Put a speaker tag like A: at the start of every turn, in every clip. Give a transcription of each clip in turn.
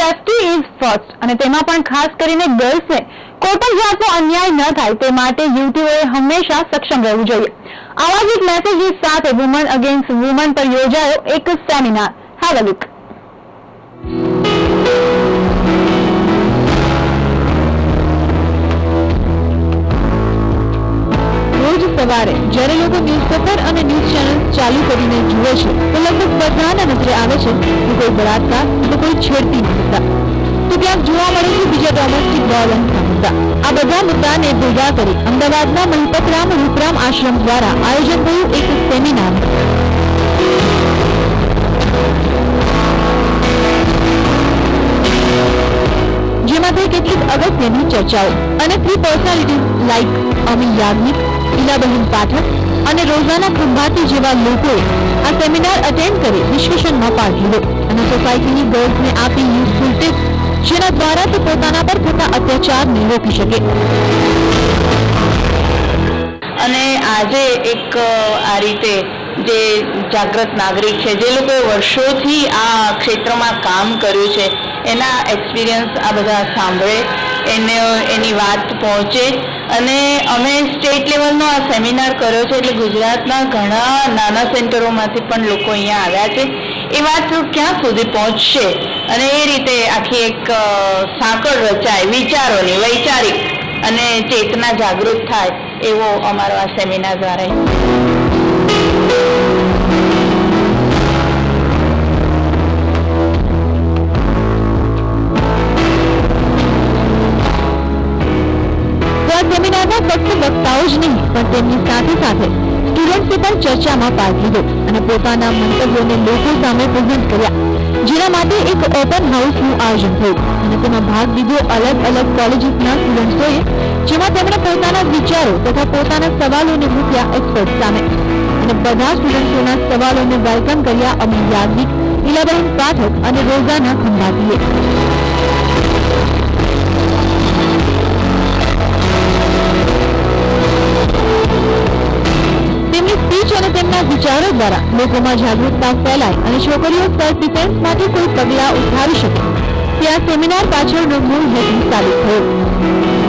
A: Safety is first અને તેમાં પણ ખાસ કરીને ગર્લ્સને કોઈ પણ જાતનો અન્યાય ન થાય, તે માટે યુવતીઓએ હંમેશા સક્ષમ રહેવું જોઈએ. આવા જ એક મેસેજ સાથે વુમન અગેન્સ્ટ વુમન પર યોજાયો એક સેમિનાર હેવ અ લુક જ્યારે લોકો ન્યૂઝપેપર અને ન્યૂઝ ચેનલ ચાલુ કરીને જુએ છે, તો લગભગ બધાના નજરે આવે છે કે કોઈ બળાત્કાર તો કોઈ છેડતી મુદ્દા તો ક્યાંક જોવા મળે છે બીજા ડોમેસ્ટિક વાયોલન્સના મુદ્દા. આ બધા મુદ્દાને ભેગા કરી અમદાવાદના મહિપતરામ રૂપરામ આશ્રમ દ્વારા આયોજન થયું એક સેમિનાર. ચર્ચાઓ અને three personalities like Ami Yagnik Ilaben Pathak અને રોઝાના ખંભાતી જેવા લોકોએ આ સેમિનાર અટેન્ડ કરી ડિસ્કશનમાં ભાગ લીધો અને સોસાયટીની ગર્લ્સને આપી યુઝફુલ ટિપ્સ જેના દ્વારા તે પોતાના પર થતા અત્યાચારને રોકી શકે.
B: અને આજે એક આ રીતે જે જાગૃત નાગરિક છે, જે લોકોએ વર્ષોથી આ ક્ષેત્રમાં કામ કર્યું છે, એના એક્સપિરિયન્સ આ બધા સાંભળે એને, એની વાત પહોંચે. અને અમે સ્ટેટ લેવલનો આ સેમિનાર કર્યો છે એટલે ગુજરાતના ઘણા નાના સેન્ટરોમાંથી પણ લોકો અહીંયા આવ્યા છે. એ વાત ક્યાં સુધી પહોંચશે? અને એ રીતે આખી એક સાંકળ રચાય, વિચારોની, વૈચારિક અને ચેતના જાગૃત થાય એવો અમારો આ સેમિનાર દ્વારા
A: આ ફક્ત વક્તાઓ જ નહીં, પણ તેમની સાથે સાથે સ્ટુડન્ટ્સે પણ ચર્ચામાં ભાગ લીધો અને પોતાના મંતવ્યોને લોકો સામે પ્રેઝન્ટ કર્યા, જેના માટે એક ઓપન હાઉસનું આયોજન થયું અને તેમાં ભાગ લીધો અલગ અલગ કોલેજીસના સ્ટુડન્ટ્સોએ જેમાં તેમણે પોતાના વિચારો તથા પોતાના સવાલોને મૂક્યા એક્સપર્ટ સામે. અને બધા સ્ટુડન્ટોના સવાલોને વેલકમ કર્યા અમી યાજ્ઞિક ઇલાબેન પાઠક અને રોઝાના ખંભાતીએ. તેમના દ્વારા લોકોમાં જાગૃતતા ફેલાય અને છોકરીઓ સેલ્ફ ડિફેન્સ માટે કોઈ પગલાં ઉઠાવી શકે. તે આ સેમિનાર પાછળનો મૂળ હેતુ સાબિત થયો.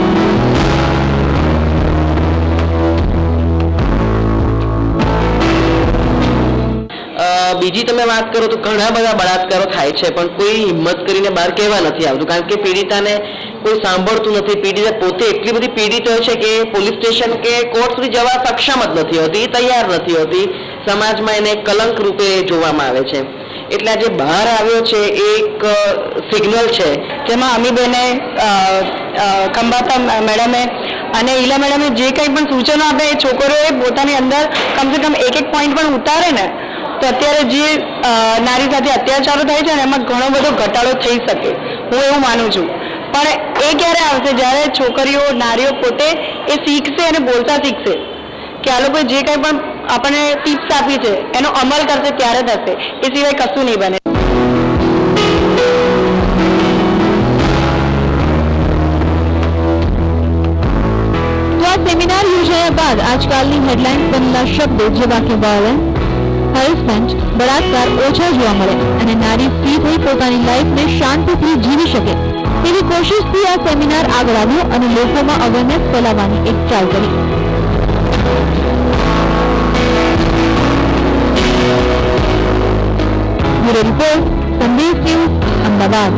C: બીજી તમે વાત કરો તો ઘણા બધા બળાત્કારો થાય છે, પણ કોઈ હિંમત કરીને બહાર કહેવા નથી આવતું, કારણ કે પીડિતાને કોઈ સાંભળતું નથી. પીડિતા પોતે એટલી બધી પીડિત હોય છે કે પોલીસ સ્ટેશન કે કોર્ટ સુધી જવા સક્ષમ જ નથી હોતી, તૈયાર નથી હોતી. સમાજમાં એને કલંક રૂપે જોવામાં આવે છે. એટલે આજે બહાર આવ્યો છે એક સિગ્નલ છે,
B: જેમાં અમીબેને ખંભાતા મેડમે અને ઈલા મેડમે જે કંઈ પણ સૂચનો આપે એ છોકરીઓએ પોતાની અંદર કમસે કમ એક એક પોઈન્ટ પણ ઉતારે ને તો અત્યારે જે નારી સાથે અત્યાચારો થાય છે ને, એમાં ઘણો બધો ઘટાડો થઈ શકે. હું એવું માનું છું. પણ એ ક્યારે આવશે? જ્યારે છોકરીઓ, નારીઓ પોતે એ શીખશે અને બોલતા શીખશે કે આ લોકોએ જે કંઈ પણ આપણને ટિપ્સ આપી છે, એનો અમલ કરશે ત્યારે થશે. એ સિવાય કશું નહીં બને.
A: સેમિનાર યોજાયા બાદ આજકાલની હેડલાઇન્સ બનેલા શબ્દો જેવા કે વાયોલન્સ હેરેસમેન્ટ બળાત્કાર ઓછા જોવા મળે અને નારી ફ્રી થઈ પોતાની લાઈફને શાંતિથી જીવી શકે. તેવી કોશિશથી આ સેમિનાર આગળ આવ્યો અને લોકોમાં અવેરનેસ ફેલાવવાની એક ટ્રાય કરી. બ્યુરો રિપોર્ટ, સંદેશ અમદાવાદ.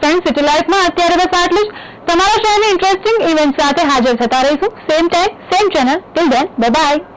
A: ફ્રેન્ડ સિટી અત્યારે બસ આટલું જ. તમારા શહેરની ઇન્ટરેસ્ટિંગ ઇવેન્ટ સાથે હાજર થતા રહીશું. Same time same channel till then bye